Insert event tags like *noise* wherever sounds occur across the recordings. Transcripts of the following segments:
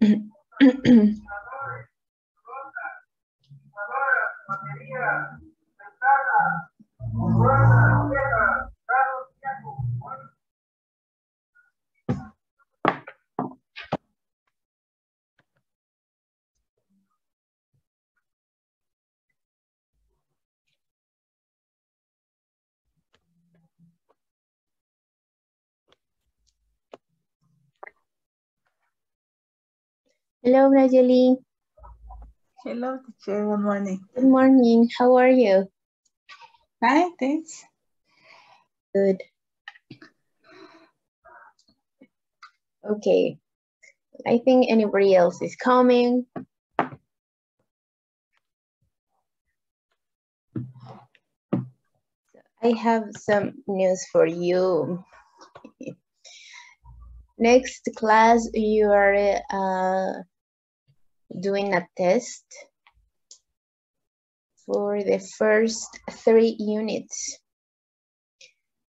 *clears throat* Gracias. Hello, Nayeli. Hello, teacher. Good morning. Good morning. How are you? Hi, thanks. Good. Okay. I think anybody else is coming. I have some news for you. Next class, you are uh, doing a test for the first three units.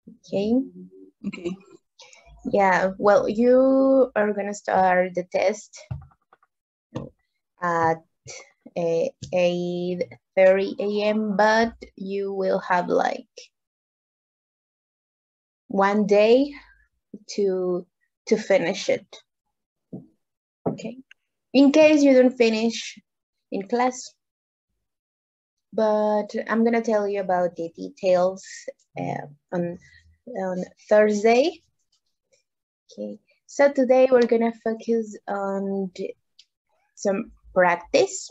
Okay. Okay. Yeah, well, you are gonna start the test at uh, 8 30 a.m., but you will have like one day to to finish it. Okay. In case you don't finish in class. But I'm gonna tell you about the details uh, on, on Thursday. Okay, so today we're gonna focus on some practice,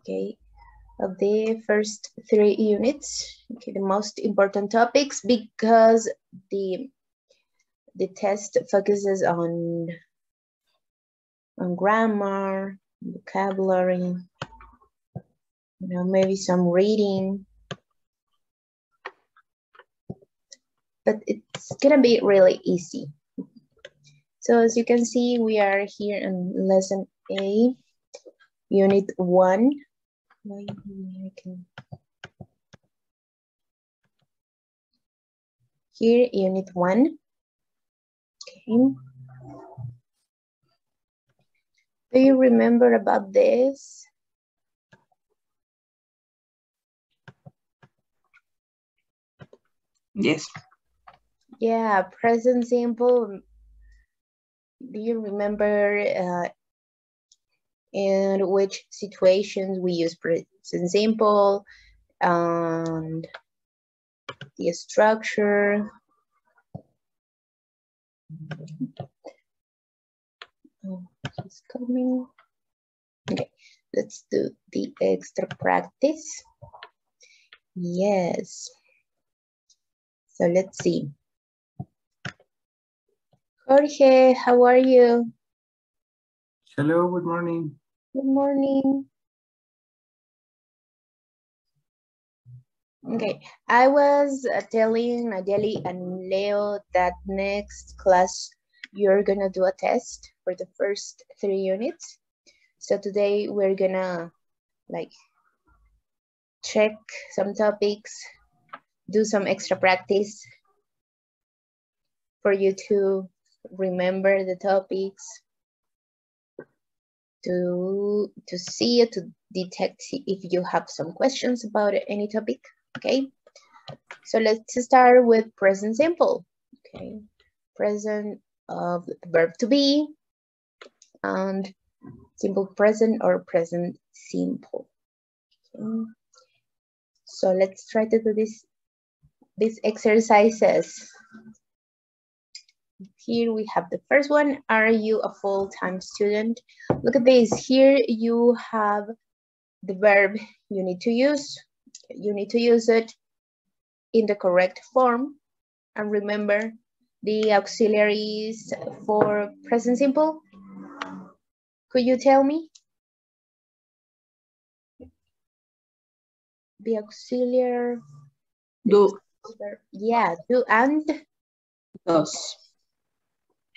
okay, of the first three units, okay, the most important topics because the the test focuses on on grammar, vocabulary, you know, maybe some reading. But it's gonna be really easy. So as you can see, we are here in lesson A, unit one. Here, unit one. Okay. Do you remember about this? Yes. Yeah, present simple. Do you remember uh, in which situations we use present simple and the structure? Oh, he's coming. Okay, let's do the extra practice. Yes. So let's see. Jorge, how are you? Hello, good morning. Good morning. Okay, I was telling Nayeli and Leo that next class you're gonna do a test for the first three units. So today we're gonna like check some topics, do some extra practice for you to remember the topics, to, to see, to detect if you have some questions about any topic, okay? So let's start with present simple, okay? Present of the verb to be and simple present or present simple. Okay. So let's try to do this, these exercises. Here we have the first one. Are you a full-time student? Look at this. Here you have the verb you need to use. You need to use it in the correct form. And remember the auxiliaries for present simple. Could you tell me? The auxiliary. Do. Yeah, do and Does.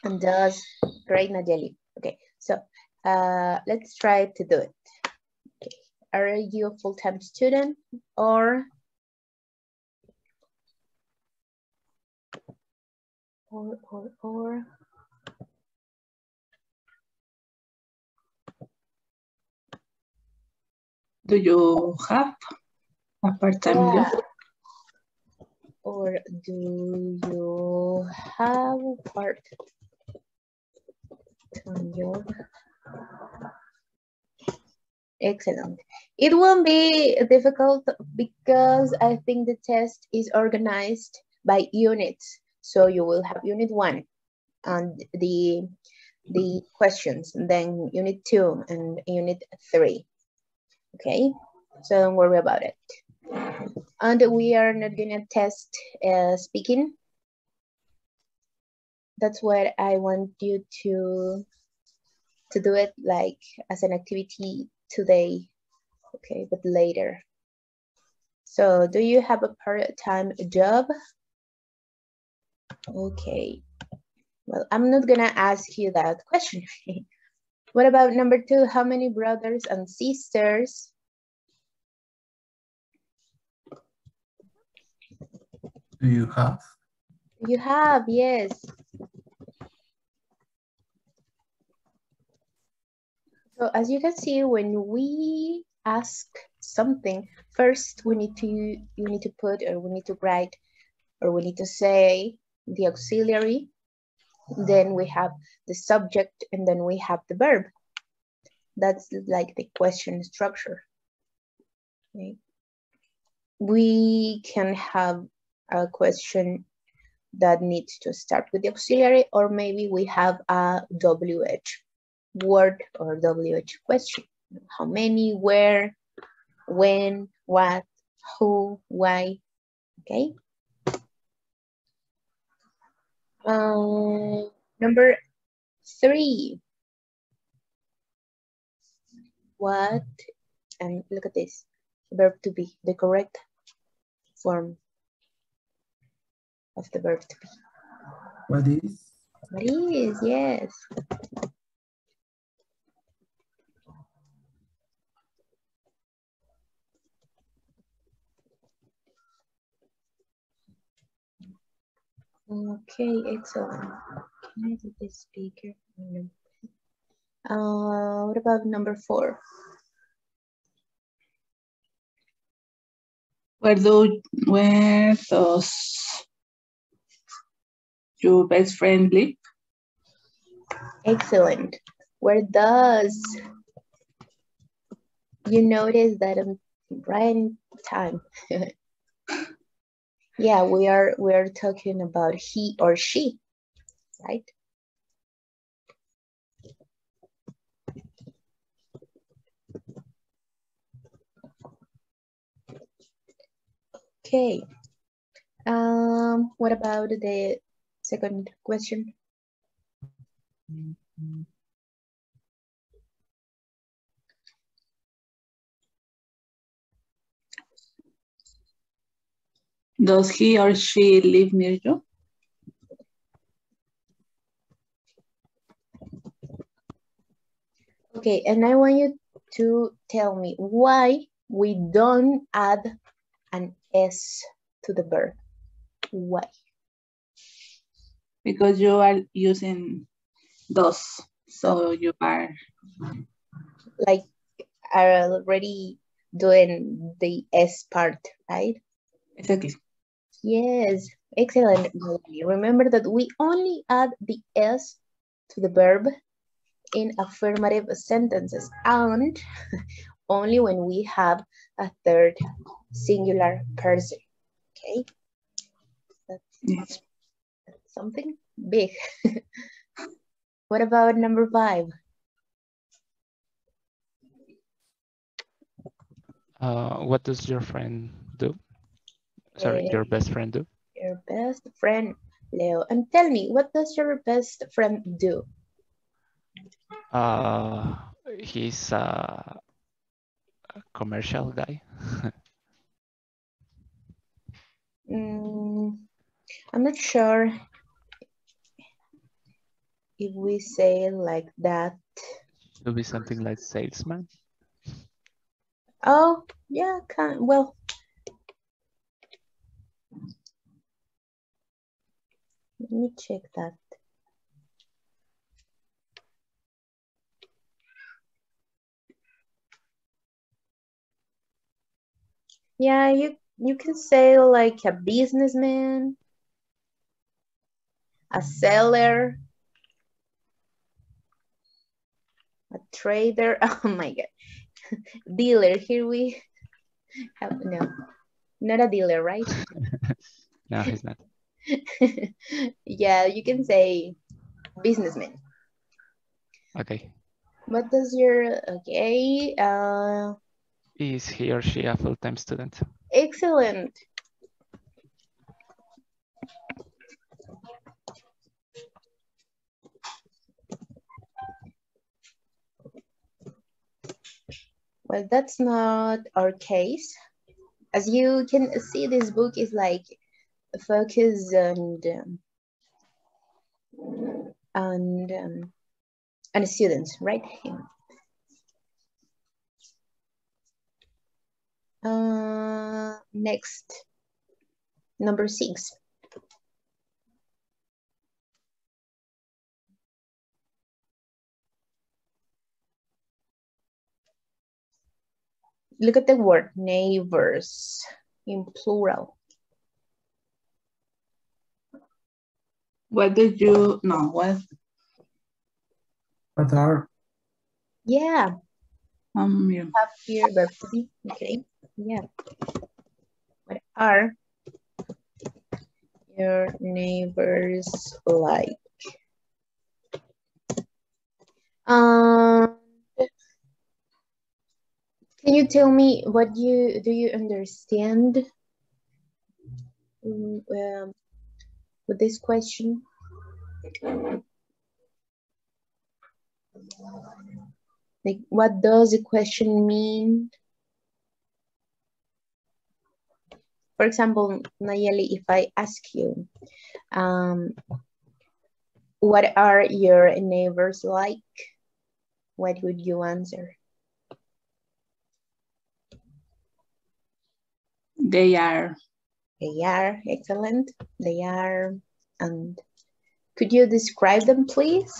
and does. Great, Nayeli. Okay, so uh, let's try to do it. Okay. Are you a full-time student or Or, or, or. Do you have a part-time Yeah. job? Or do you have part time job? Excellent. It won't be difficult because I think the test is organized by units. So you will have unit one and the the questions, and then unit two and unit three. Okay, so don't worry about it. And we are not gonna test uh, speaking. That's what I want you to to do it like as an activity today, okay, but later. So do you have a part-time job? Okay, well, I'm not gonna ask you that question. *laughs* what about number two? How many brothers and sisters Do you have? You have, yes. So as you can see, when we ask something, first we need to you need to put or we need to write or we need to say the auxiliary. Then we have the subject and then we have the verb. That's like the question structure. Okay. We can have a question that needs to start with the auxiliary, or maybe we have a WH word or WH question. How many, where, when, what, who, why, okay? Um, number three. What, and look at this, verb to be, the correct form of the verb to be. What is? What is, yes. Okay, excellent. Can I do the speaker? No. Uh, what about number four? Where do where does your best friend live? Excellent. Where does you notice that I'm right in time? *laughs* yeah, we are we are talking about he or she, right? Okay. Um, what about the second question? Does he or she live near you? Okay, and I want you to tell me why we don't add an S to the verb. Why? Because you are using does. So you are Like are already doing the S part, right? exactly. Yes, excellent. Remember that we only add the S to the verb in affirmative sentences and *laughs* only when we have a third singular person, okay? That's Yes. something big. *laughs* what about number five? Uh, what does your friend do? Sorry, Eh, your best friend do? Your best friend, Leo. And tell me, what does your best friend do? Uh, he's a, a commercial guy. *laughs* Mm, I'm not sure if we say like that. Could be something like salesman. Oh, yeah, kind well. Let me check that. Yeah, you you can say like a businessman, a seller, a trader. *laughs* Oh my god, dealer. Here we have no, not a dealer, right? *laughs* no, he's not. *laughs* yeah, you can say businessman. Okay. What does your okay? Uh, Is he or she a full-time student? excellent. Well, that's not our case. As you can see, this book is like focused on um, on um, on students, right? Uh, next, number six. Look at the word neighbors in plural. What did you, no, what, What are Yeah, um, you, have here verb. Okay, yeah. What are your neighbors like? Um, can you tell me what you do you understand mm, um, with this question? Like, what does the question mean? For example, Nayeli, if I ask you, um, what are your neighbors like? What would you answer? they are, They are excellent. They are, and could you describe them, please?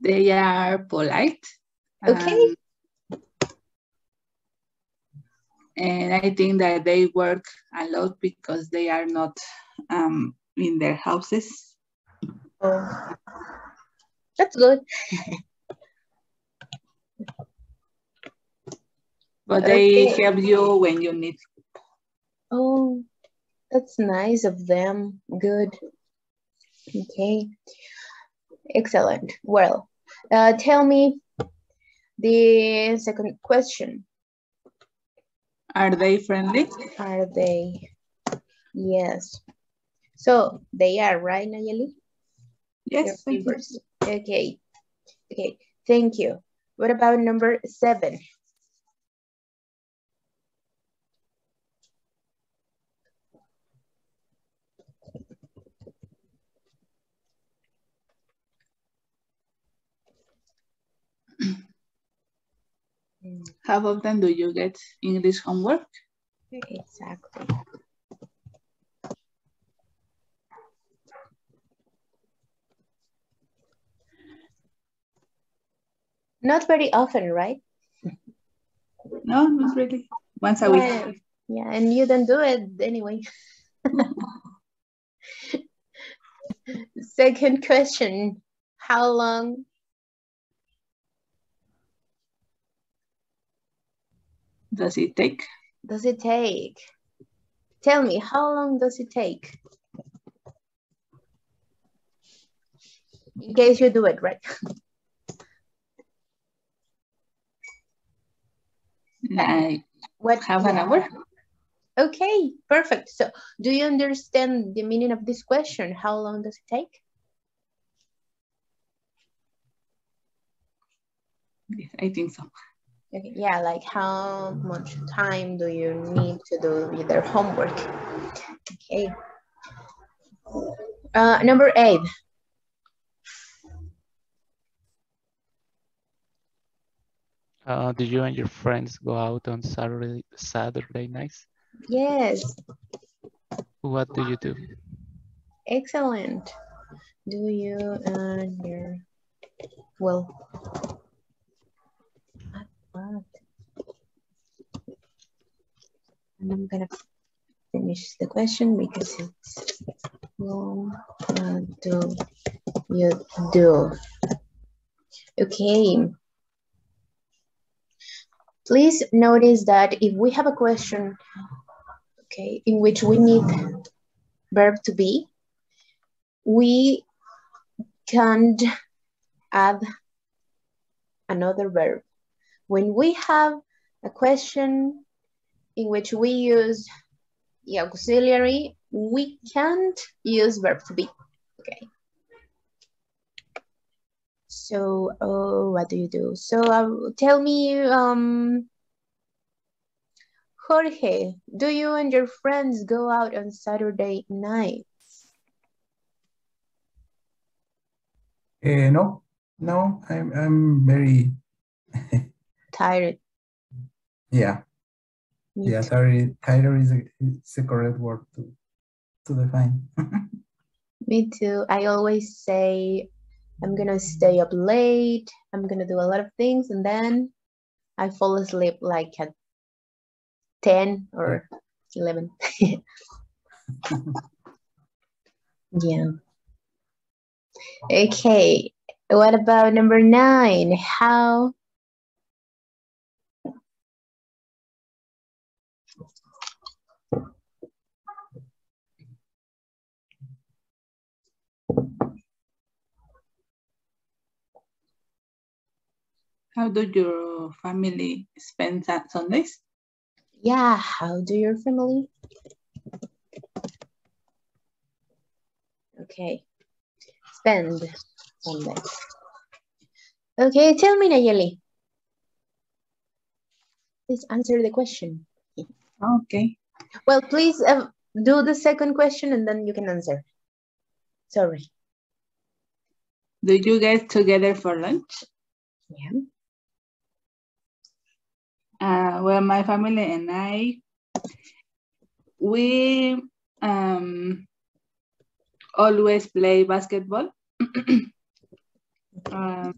they are polite. Okay. um, and I think that they work a lot because they are not um, in their houses. Oh, that's good. *laughs* But they Okay. help you when you need. Oh, that's nice of them. Good. Okay. Excellent. Well, uh, tell me the second question. Are they friendly? Are they? Yes. So they are, right, Nayeli? Yes. Okay. Okay. Thank you. What about number seven? How often do you get English homework? Exactly. Not very often, right? No, not really. Once a week. Yeah, and you don't do it anyway. *laughs* Second question, how long Does it take? does it take? Tell me, how long does it take? In case you do it, right? *laughs* Like What? half an yeah. hour? Okay, perfect. So do you understand the meaning of this question? How long does it take? Yes, I think so. Okay, yeah, like how much time do you need to do their homework? Okay. Uh, number eight. Uh, do you and your friends go out on Saturday Saturday nights? Yes. What do you do? Excellent. Do you and your well what, what? And I'm gonna finish the question because it's long. What do you do? Okay. Please notice that if we have a question, okay, in which we need verb to be, we can't add another verb. When we have a question in which we use the auxiliary, we can't use verb to be, okay? So, oh, what do you do? So uh, tell me, um, Jorge, do you and your friends go out on Saturday nights? Uh, no, no, I'm I'm very Tired. yeah yeah tired tired is a, is the correct word to to define. *laughs* Me too. I always say I'm gonna stay up late. I'm gonna do a lot of things, and then I fall asleep like at ten or eleven. *laughs* yeah. Okay. What about number nine? How? How do your family spend Sun- Sundays? Yeah. How do your family? Okay. Spend Sunday. Okay, tell me, Nayeli. Please answer the question. Okay. Well, please uh, do the second question and then you can answer. Sorry. Do you get together for lunch? Yeah. Uh, well, my family and I, we um, always play basketball *coughs* um,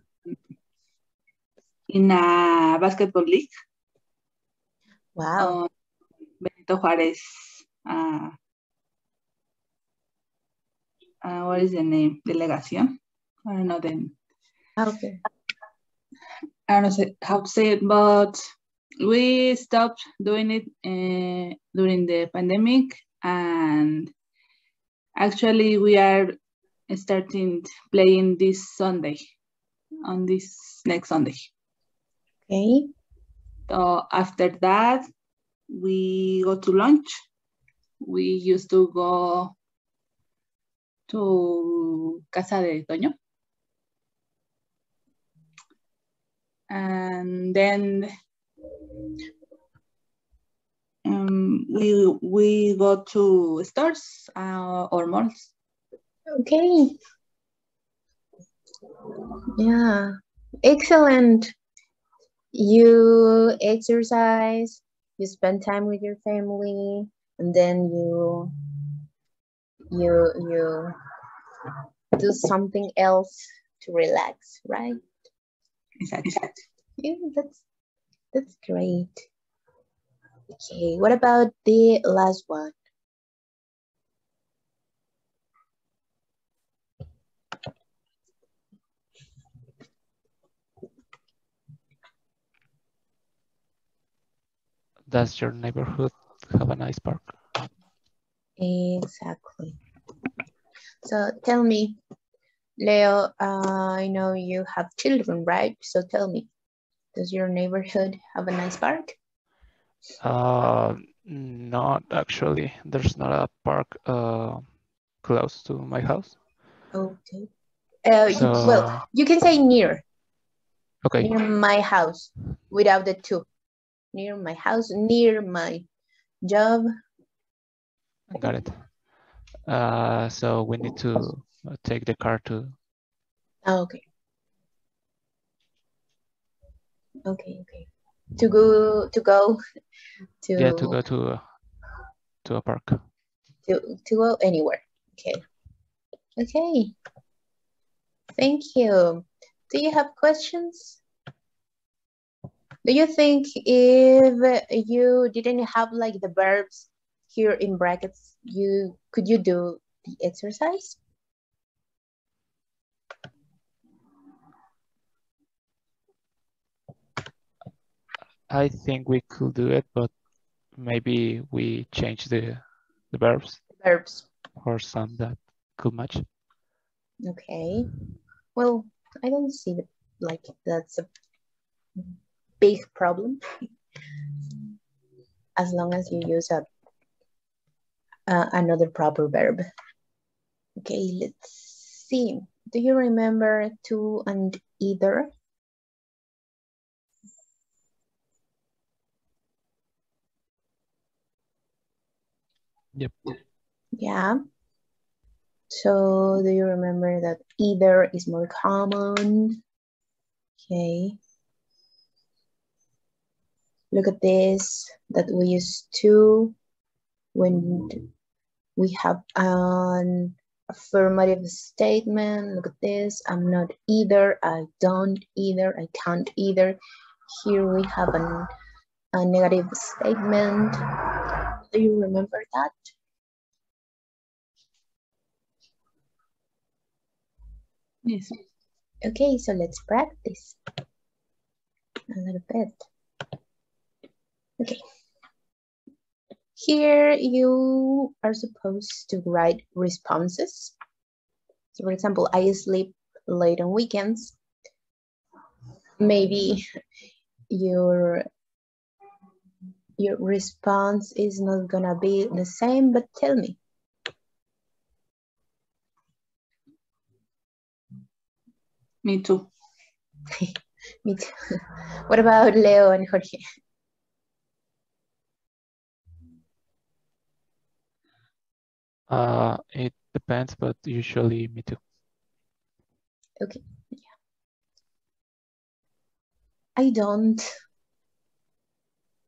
in a basketball league. Wow. on Benito Juarez. Uh, uh, what is the name? Delegación. I don't know the Okay. I don't know say- how to say it, but we stopped doing it uh, during the pandemic, and actually we are starting playing this Sunday, on this next Sunday. Okay. So after that, we go to lunch. We used to go to Casa de Toño. And then um, we we go to stores uh, or malls. Okay. Yeah. Excellent. You exercise, you spend time with your family, and then you you you do something else to relax, right? Exactly. Yeah, that's that's great. Okay, what about the last one? Does your neighborhood have a nice park? Exactly. So tell me, Leo, uh, I know you have children, right? So tell me, does your neighborhood have a nice park? Uh, not actually. There's not a park uh, close to my house. Okay. Uh, you- well, you can say near, okay. near my house without the to. Near my house, near my job. Got it. Uh, so we need to uh, take the car to. Oh, okay. Okay, okay. To go, to go, *laughs* to. Yeah, to go to uh, to a park. to, to go anywhere. Okay. Okay. Thank you. Do you have questions? Do you think if you didn't have like the verbs here in brackets, you could you do the exercise? I think we could do it, but maybe we change the, the verbs Verbs. or some that could match. Okay. Well, I don't see the, like that's a big problem. *laughs* As long as you use a uh, another proper verb. Okay, let's see. Do you remember too and either? Yep. Yeah. So do you remember that either is more common? Okay. Look at this, that we use too when we have an affirmative statement. Look at this, I'm not either, I don't either, I can't either. Here we have an, a negative statement. Do you remember that? Yes. Okay, so let's practice a little bit. Okay. Here you are supposed to write responses. So for example, I sleep late on weekends. Maybe your your response is not gonna be the same, but tell me. Me too. *laughs* Me too. What about Leo and Jorge? Uh, it depends, but usually me too. Okay. Yeah. I don't.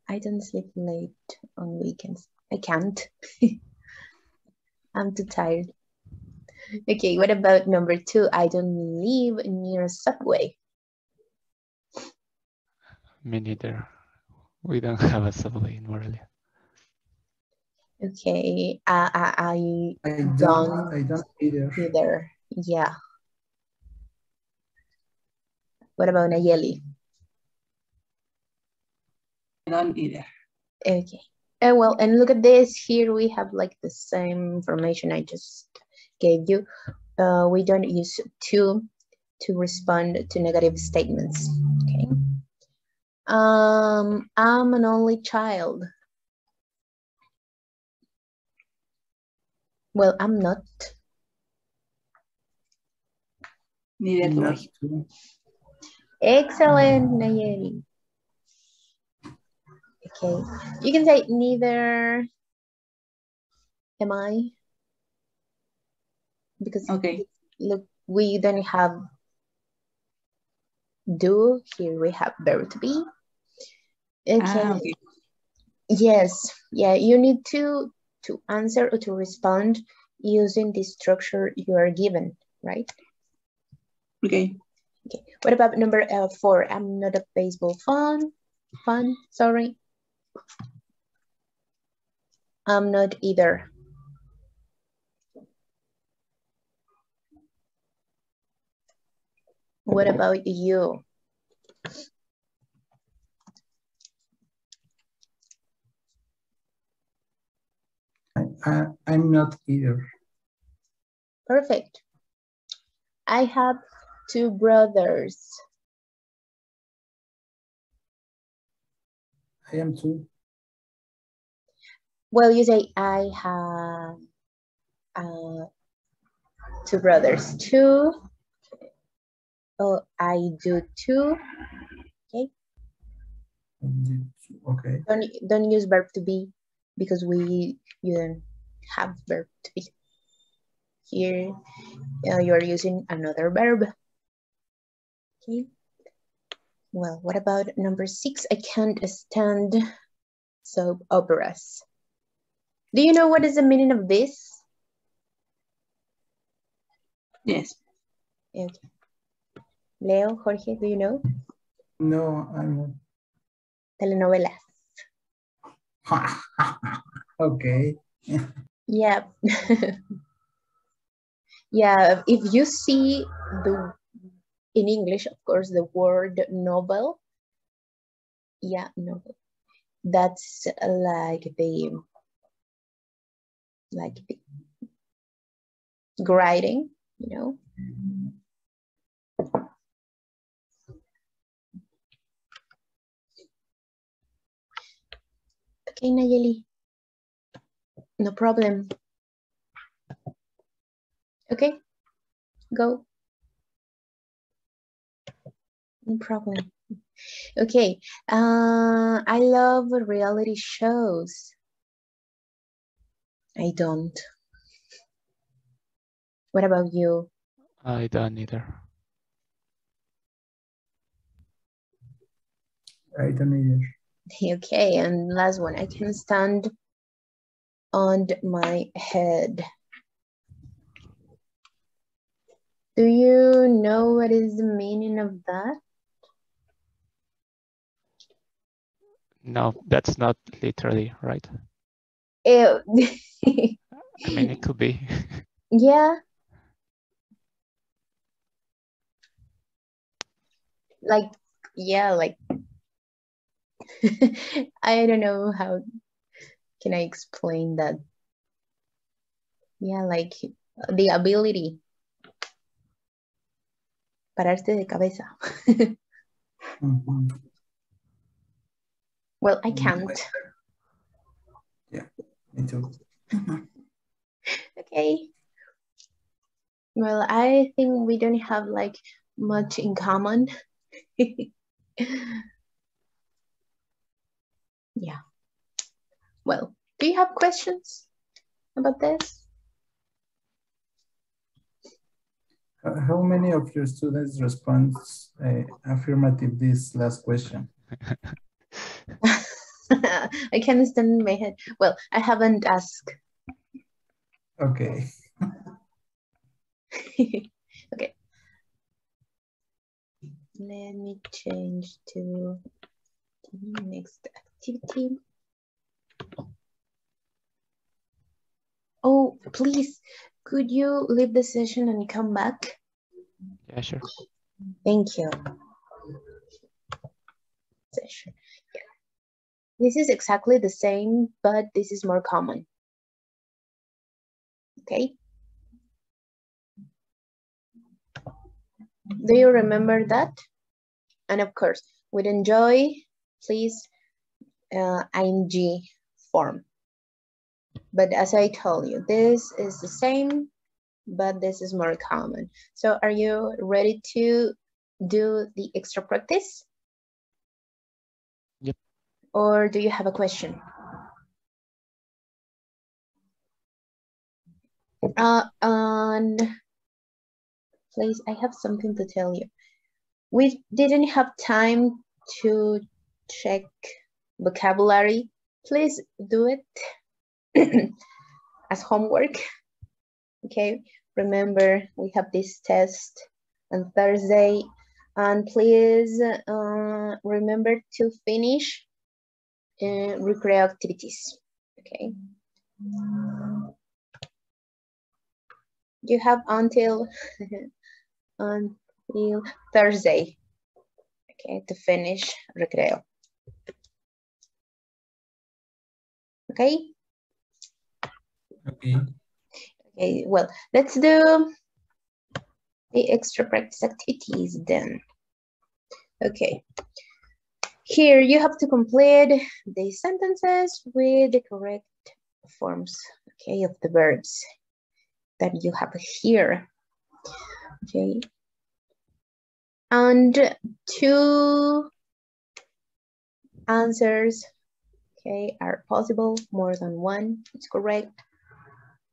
I don't sleep late on weekends. I can't. *laughs* I'm too tired. Okay, what about number two? I don't live near a subway. Me neither. We don't *laughs* have a subway in Morelia. Okay, I, I, I don't, Don't. I don't either. Either. Yeah. What about Nayeli? I don't either. Okay. Uh, well, and look at this. Here we have like the same information I just gave you. Uh, we don't use too to respond to negative statements. Okay. Um, I'm an only child. Well, I'm not. Neither do I. Excellent, Nayeli. Okay, you can say neither am I. Because Okay. look, we don't have do, here we have verb to be. Okay, Ah, okay. yes, yeah, you need to, to answer or to respond using the structure you are given, right? Okay. Okay, what about number uh, four? I'm not a baseball fan, fan, sorry. I'm not either. What about you? I, I'm not either. Perfect. I have two brothers. I am too. Well, you say I have uh, two brothers. Two. Oh, I do too. Okay. Okay. Don't don't use verb to be because we you don't have verb to be. Here, uh, you are using another verb. Okay. Well, what about number six? I can't stand soap operas. Do you know what is the meaning of this? Yes. Okay. Leo, Jorge, do you know? No, I'm Telenovelas. *laughs* okay. *laughs* Yeah. yeah, if you see the in English, of course, the word novel. Yeah, novel. That's uh, like the like the writing, you know. Okay, Nayeli. No problem. Okay, go. No problem. Okay, uh, I love reality shows. I don't. What about you? I don't either. I don't either. *laughs* Okay, and last one. I can stand on my head. Do you know what is the meaning of that? No, that's not literally right. Ew. *laughs* I mean, it could be. *laughs* yeah. Like, yeah, like, *laughs* I don't know how can I explain that. Yeah, like the ability. Pararte de cabeza. Mhm. Well, I Mm, can't. Yeah, me too. Okay. Well, I think we don't have like much in common. *laughs* Yeah. Well, do you have questions about this? Uh, How many of your students respond uh, affirmative this last question? *laughs* *laughs* I can't stand in my head. Well, I haven't asked. Okay. *laughs* okay. Let me change to the next activity. Oh, please, could you leave the session and come back? Yeah, sure. Thank you. Session. Yeah. This is exactly the same, but this is more common. Okay. Do you remember that? And of course, with enjoy, please, uh, ing form. But as I told you, this is the same, but this is more common. So are you ready to do the extra practice? Yep. Or do you have a question? Uh, and please, I have something to tell you. We didn't have time to check vocabulary. Please do it *clears throat* as homework. Okay, remember we have this test on Thursday and please uh, remember to finish uh, recreo activities. Okay. You have until *laughs* until Thursday, okay, to finish recreo. Okay. Okay. Okay. Well, let's do the extra practice activities then. Okay. Here you have to complete the sentences with the correct forms, okay, of the verbs that you have here. Okay. And two answers, okay, are possible. More than one is correct.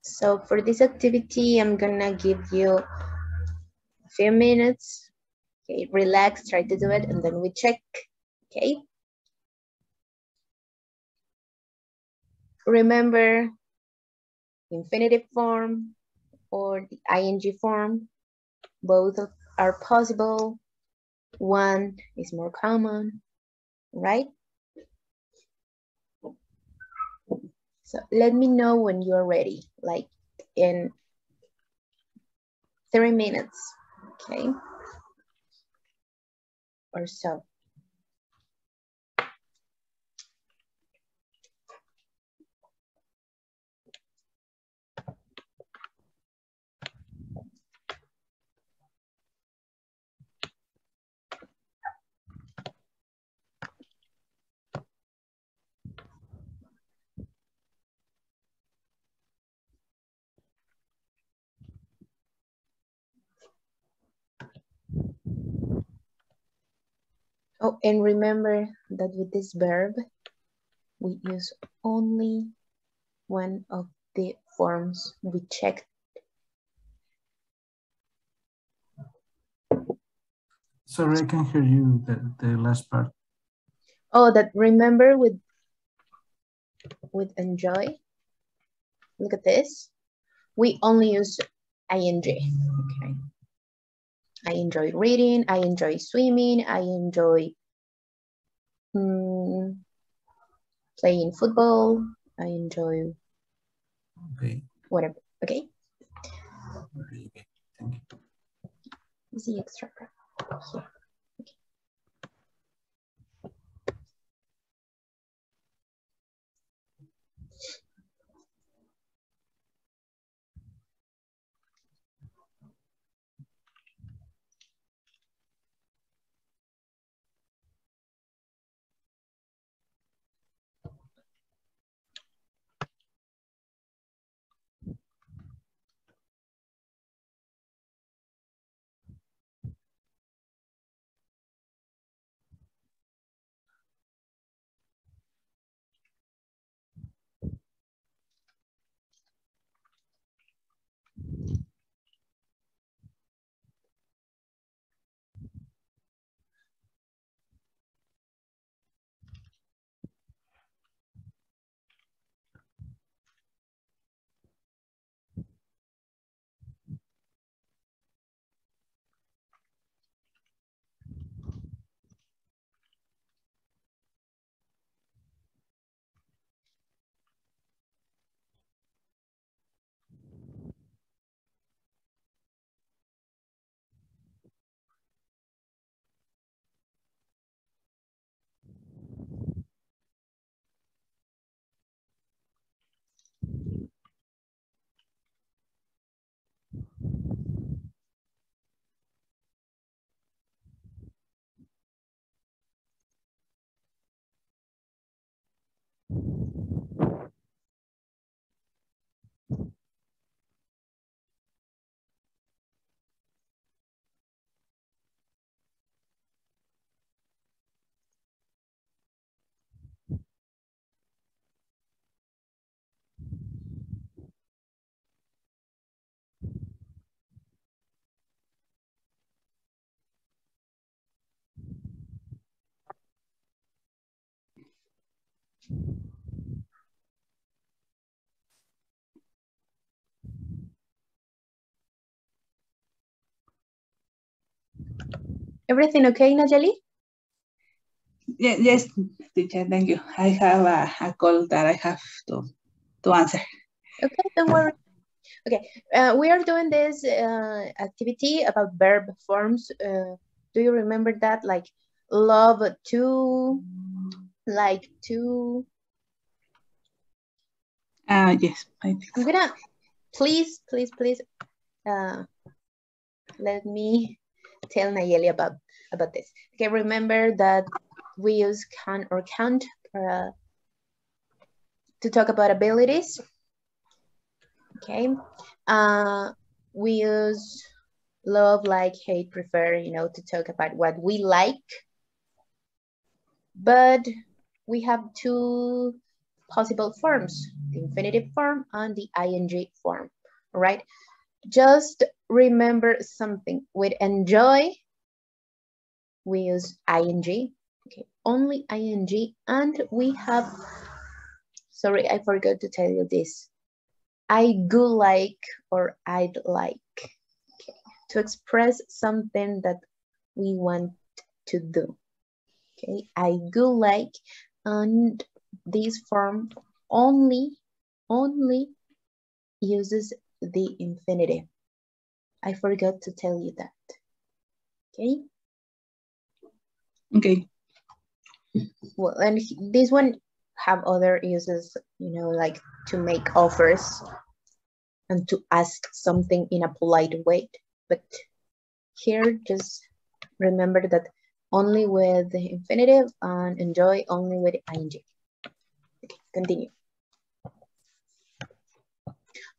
So for this activity, I'm gonna give you a few minutes. Okay, relax, try to do it, and then we check. Okay. Remember infinitive form or the ing form. Both are possible. One is more common, right? So let me know when you're ready, like in three minutes, okay? Or so. Oh, and remember that with this verb, we use only one of the forms we checked. Sorry, I can hear you, the, the last part. Oh, that remember with, with enjoy, look at this. We only use ing, okay. I enjoy reading, I enjoy swimming, I enjoy mm, playing football, I enjoy Okay. whatever, okay? Okay, okay. Thank you. Is the extra here. Everything okay, Nayeli? Yeah, yes, teacher, thank you. I have a, a call that I have to, to answer. Okay, don't worry. Okay, uh, we are doing this uh, activity about verb forms. Uh, do you remember that? Like love to, like to. Uh, yes, I think I'm gonna, please, please, please, uh, let me tell Nayeli about, about this. Okay, remember that we use can or can't uh, to talk about abilities. Okay, uh, we use love, like, hate, prefer, you know, to talk about what we like. But we have two possible forms, the infinitive form and the ing form, right? Just remember something, with enjoy, we use ing, okay, only ing, and we have, sorry, I forgot to tell you this. I would like or I'd like. Okay. To express something that we want to do. Okay, I would like and this form only, only uses the infinitive. I forgot to tell you that. Okay. Okay. Well, and this one have other uses, you know, like to make offers and to ask something in a polite way. But here, just remember that only with the infinitive and enjoy only with ing. Okay, continue.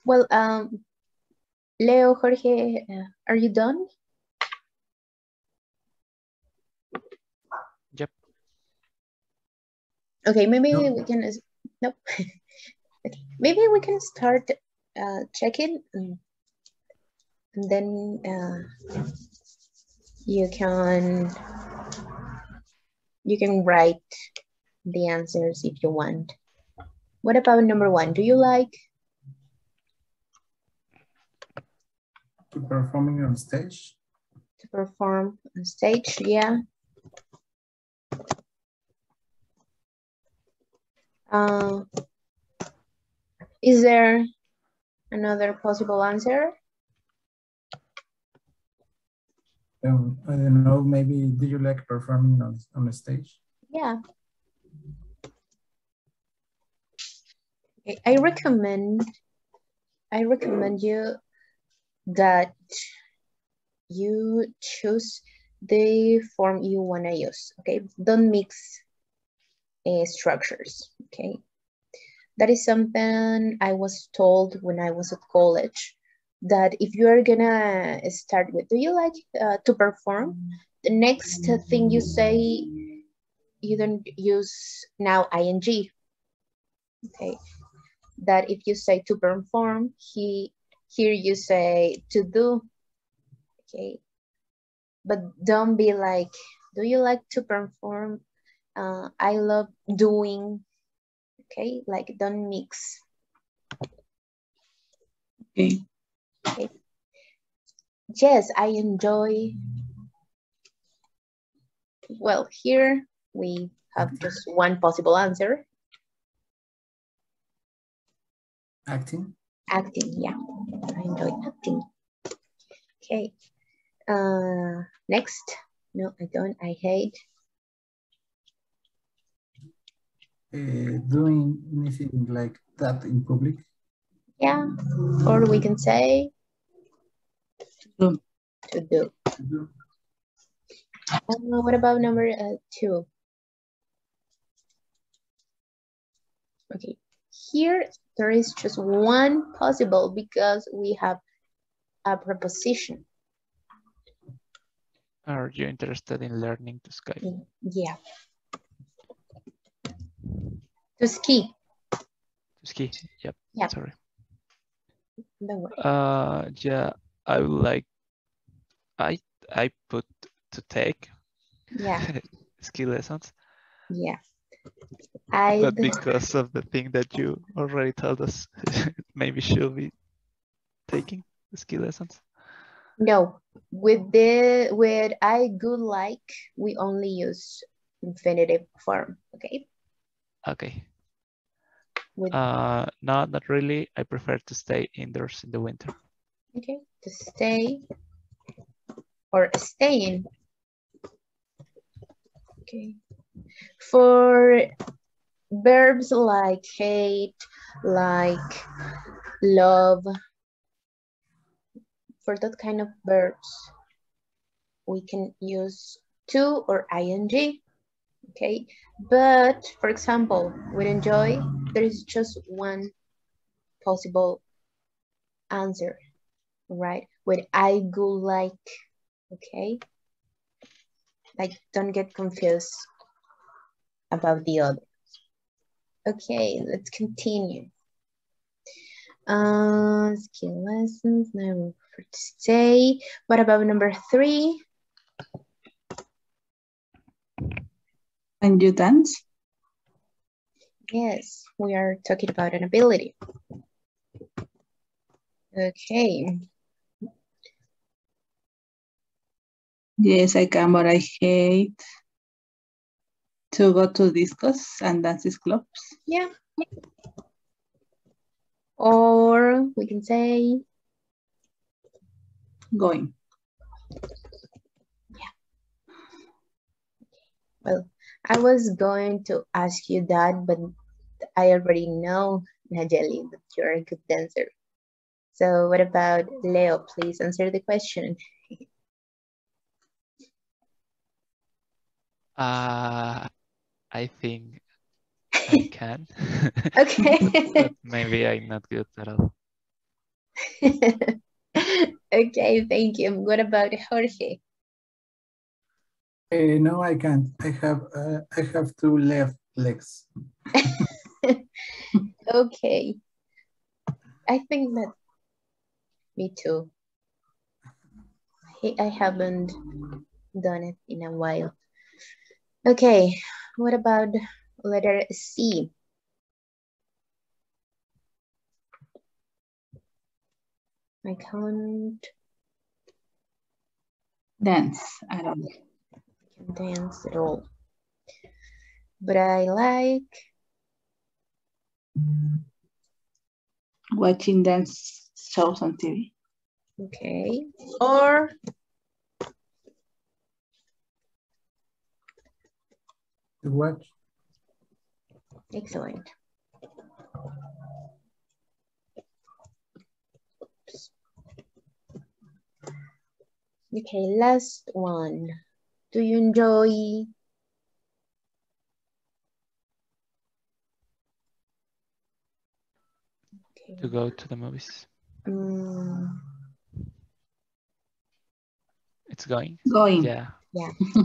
Well, um, Leo, Jorge, uh, are you done? Yep. Okay, maybe No. we can, nope. *laughs* okay, maybe we can start uh, checking and, and then uh, you can, you can write the answers if you want. What about number one? Do you like To performing on stage? to perform on stage? Yeah. Uh, is there another possible answer? Um, I don't know, maybe do you like performing on, on a stage? Yeah. I recommend I recommend you that you choose the form you want to use. Okay, don't mix uh, structures. Okay, that is something I was told when I was at college. That if you are gonna start with, do you like uh, to perform? The next thing you say you don't use now ing. Okay. That if you say to perform, he here you say to do. Okay. But don't be like, do you like to perform? Uh, I love doing. Okay, like don't mix. Okay. Okay. Yes, I enjoy. Well, here we have just one possible answer. Acting? Acting, yeah. I enjoy acting. Okay. Uh, next. No, I don't. I hate. Uh, doing anything like that in public? Yeah. Or we can say Do. to do. Do. Uh, what about number uh, two? Okay. Here there is just one possible because we have a preposition. Are you interested in learning to ski? Yeah. To ski. To ski? Yep. Yeah. Sorry. Don't. Uh, yeah, I would like. I I put to take Yeah. *laughs* ski lessons, Yeah. I but because of the thing that you already told us, *laughs* maybe she'll be taking the ski lessons. no with the with I would like we only use infinitive form. Okay. Okay. With Uh, no, not really. I prefer to stay indoors in the winter. okay to stay or staying. Okay. For verbs like hate, like love, for that kind of verbs, we can use to or ing. Okay. But for example, with enjoy, there is just one possible answer, right? With I go like, okay? Like, don't get confused about the others. Okay, let's continue. Uh, skill lessons, never for to stay. What about number three? And you dance? Yes, we are talking about an ability. Okay. Yes, I can, but I hate to go to discos and dances clubs. Yeah. Or we can say Going. Yeah. Well, I was going to ask you that, but I already know, Nayeli, that you're a good dancer. So what about Leo? Please answer the question. Uh, I think I *laughs* can. Okay. *laughs* maybe I'm not good at all. *laughs* okay, thank you. What about Jorge? Uh, no, I can't. I have uh, I have two left legs. Okay. I think that me too. I, I haven't done it in a while. Okay, what about letter C? I can't Dance. I don't can't dance at all. But I like Watching dance shows on TV. okay. Or To watch. excellent. Okay, last one. Do you enjoy okay. To go to the movies. mm, It's going. Going. Yeah. yeah. *laughs*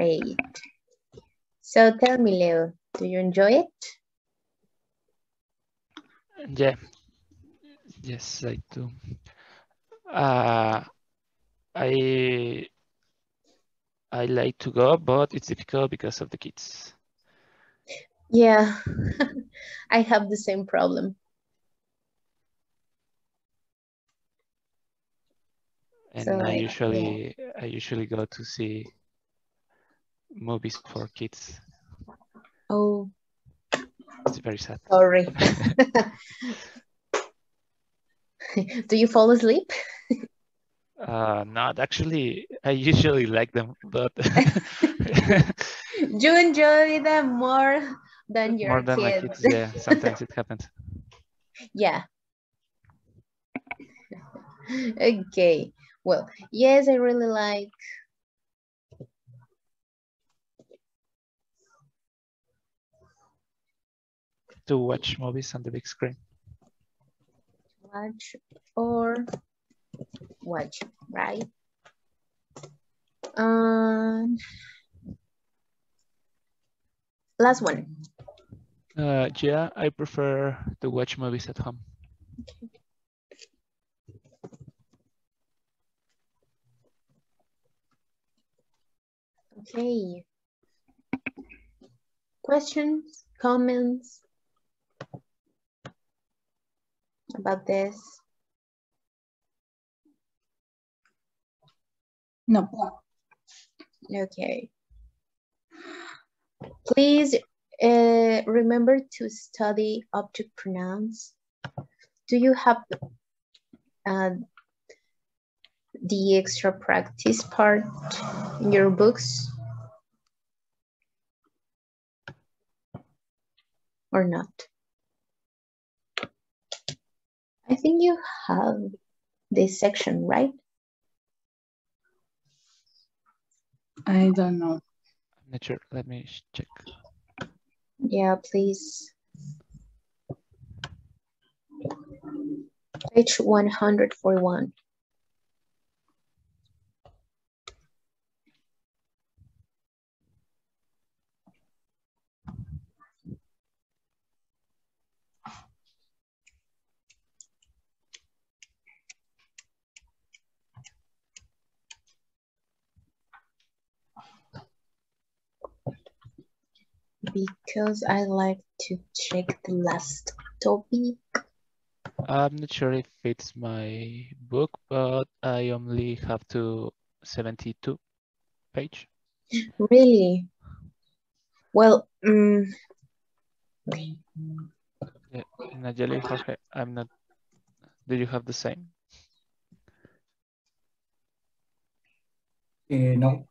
Great. So tell me, Leo, do you enjoy it? Yeah. Yes, I do. Uh, I I like to go, but it's difficult because of the kids. Yeah, *laughs* I have the same problem. And So, I yeah. usually I usually go to see movies for kids. Oh, It's very sad. sorry. *laughs* Do you fall asleep? Uh, not actually. I usually like them, but *laughs* You enjoy them more than your more than my kids. kids. Yeah, sometimes it happens. Yeah. Okay. Well, yes, I really like To watch movies on the big screen. watch or watch, right? Um, last one. Uh, yeah, I prefer to watch movies at home. Okay. Questions, comments about this? No. Okay. Please uh, remember to study object pronouns. Do you have uh, the extra practice part in your books? Or not? I think you have this section, right? I don't know. I'm not sure. Let me check. Yeah, please. Page 141. Because I like to check the last topic. I'm not sure if it's my book, but I only have to 72 page. *laughs* Really? Well, um, Yeah, Nayeli, Jorge, I'm not. Do you have the same? Uh, no.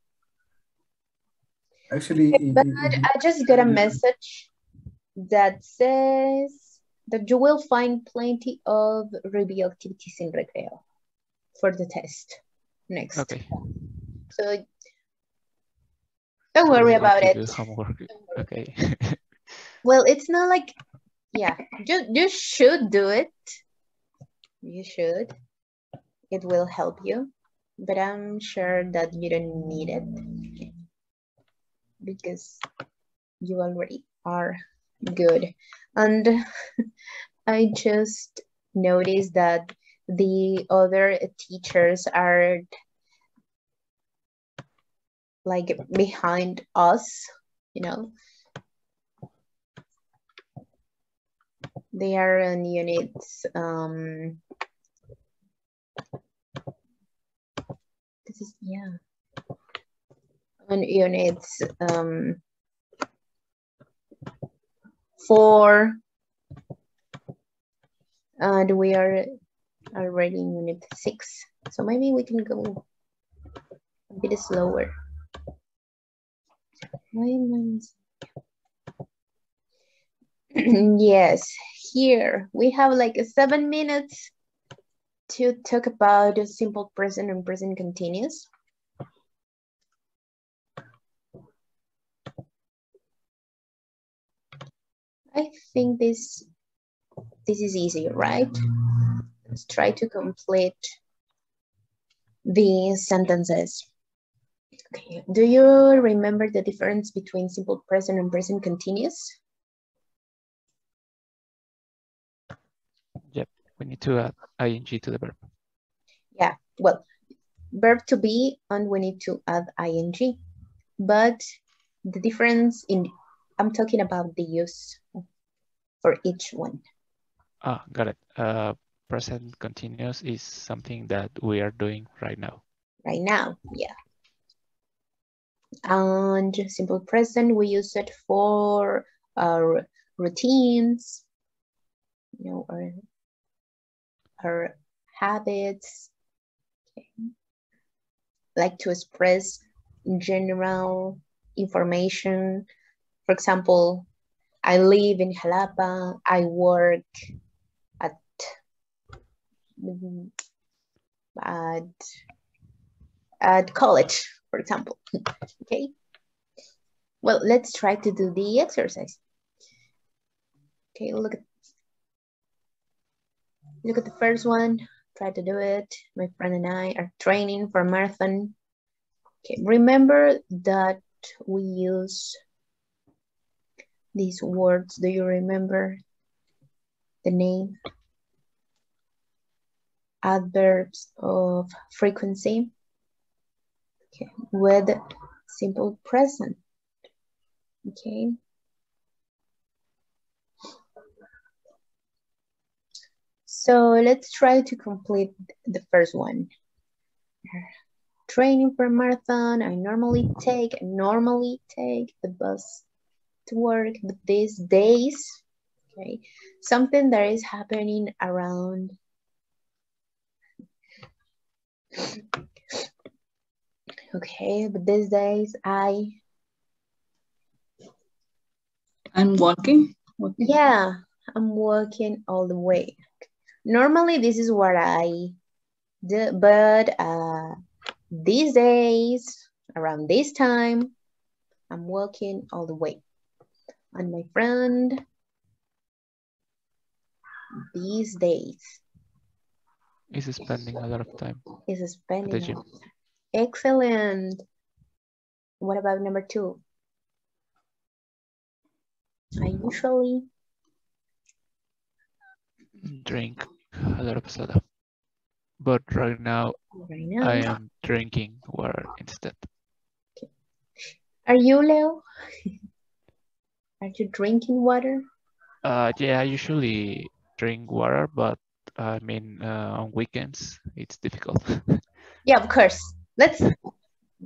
Actually, but it- it- I just got a message that says that you will find plenty of review activities in Recreo for the test next. Okay. So don't worry We about it. homework. Okay. *laughs* Well, it's not like, yeah, you, you should do it. You should. It will help you, but I'm sure that you don't need it because you already are good. And *laughs* I just noticed that the other teachers are like behind us, you know, they are in units um this is yeah on units um four and we are already in unit six. So maybe we can go a bit slower. *clears throat* Yes, here we have like seven minutes to talk about the simple present and present continuous. I think this this is easy, right? Let's try to complete the sentences. Okay, do you remember the difference between simple present and present continuous? Yep. We need to add ing to the verb. Yeah, well, verb to be and we need to add ing. But the difference in, I'm talking about the use for each one. Ah, got it. Uh, present continuous is something that we are doing right now. Right now, yeah. And simple present, we use it for our routines, you know, our, our habits, okay. like to express general information. For example, I live in Jalapa, I work at, at, at college, for example, *laughs* okay? Well, let's try to do the exercise. Okay, look at look at the first one. Try to do it. My friend and I are training for marathon. Okay, remember that we use these words. Do you remember the name? Adverbs of frequency. Okay, with simple present. Okay. So let's try to complete the first one. Training for marathon, I normally take, normally take the bus work, but these days, okay, something that is happening around Okay, but these days I I'm walking. walking. yeah, I'm working all the way. Normally this is what I do, but uh these days around this time I'm working all the way. And my friend these days Is spending a lot of time is at spending the gym. lot of time. Excellent. What about number two? I usually Drink a lot of soda. But right now right now. I am drinking water instead. Are you Leo? *laughs* Are you drinking water? Uh, yeah, I usually drink water, but I mean, uh, on weekends, it's difficult. *laughs* Yeah, of course. Let's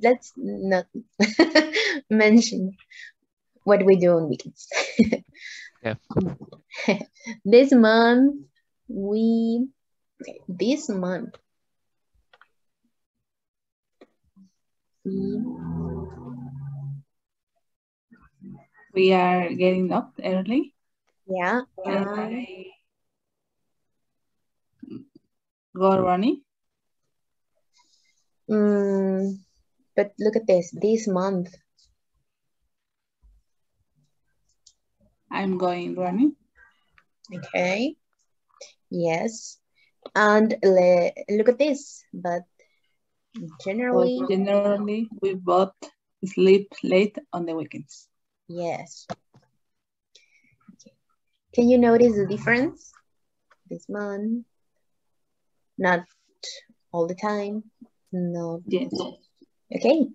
let's not *laughs* mention what we do on weekends. *laughs* Yeah. this month we this month we We are getting up early. yeah um, I go running. mm, but look at this this month I'm going running. okay yes and le look at this but generally But generally, we both sleep late on the weekends. Yes. Okay. Can you notice the difference? This month, not all the time. No. Yes. Okay.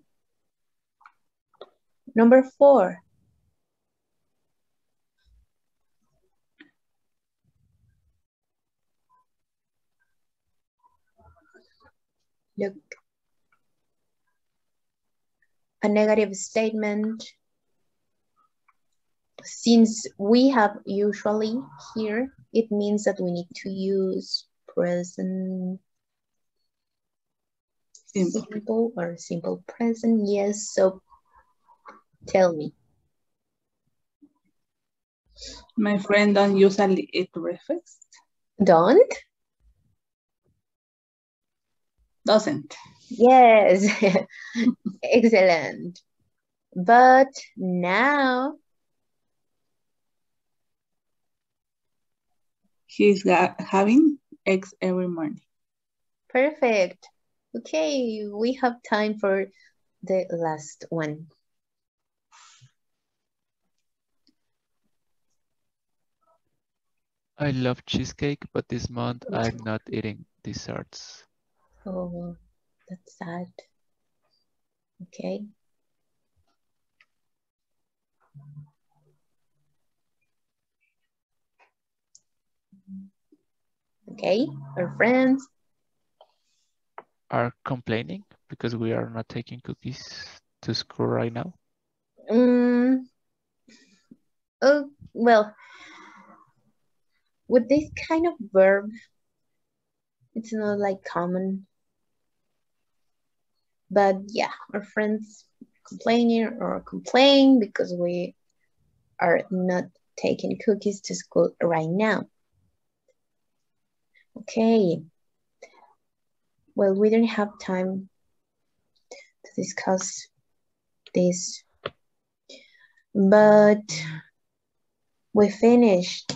Number four. Look. A negative statement since we have usually here, it means that we need to use present Simple. simple or simple present. Yes, so tell me. My friend don't usually eat breakfast. Don't? Doesn't. Yes, *laughs* excellent. But now, He's got, having eggs every morning. perfect. Okay, we have time for the last one. I love cheesecake, but this month I'm not eating desserts. Oh, that's sad. Okay. Okay, our friends. Are complaining because we are not taking cookies to school right now. Mm, oh, well, with this kind of verb, it's not like common. But yeah, our friends complaining or complain because we are not taking cookies to school right now. Okay. Well, we don't have time to discuss this, but we finished.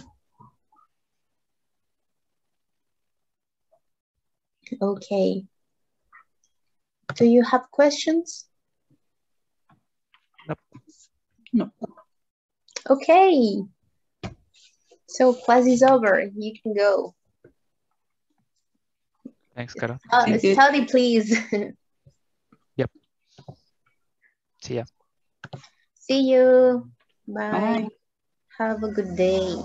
Okay. Do you have questions? Nope. No. Okay. So class is over. You can go. Thanks, Carol. Uh, Thank you. study, please. *laughs* See ya. See you. Bye. Bye. Have a good day.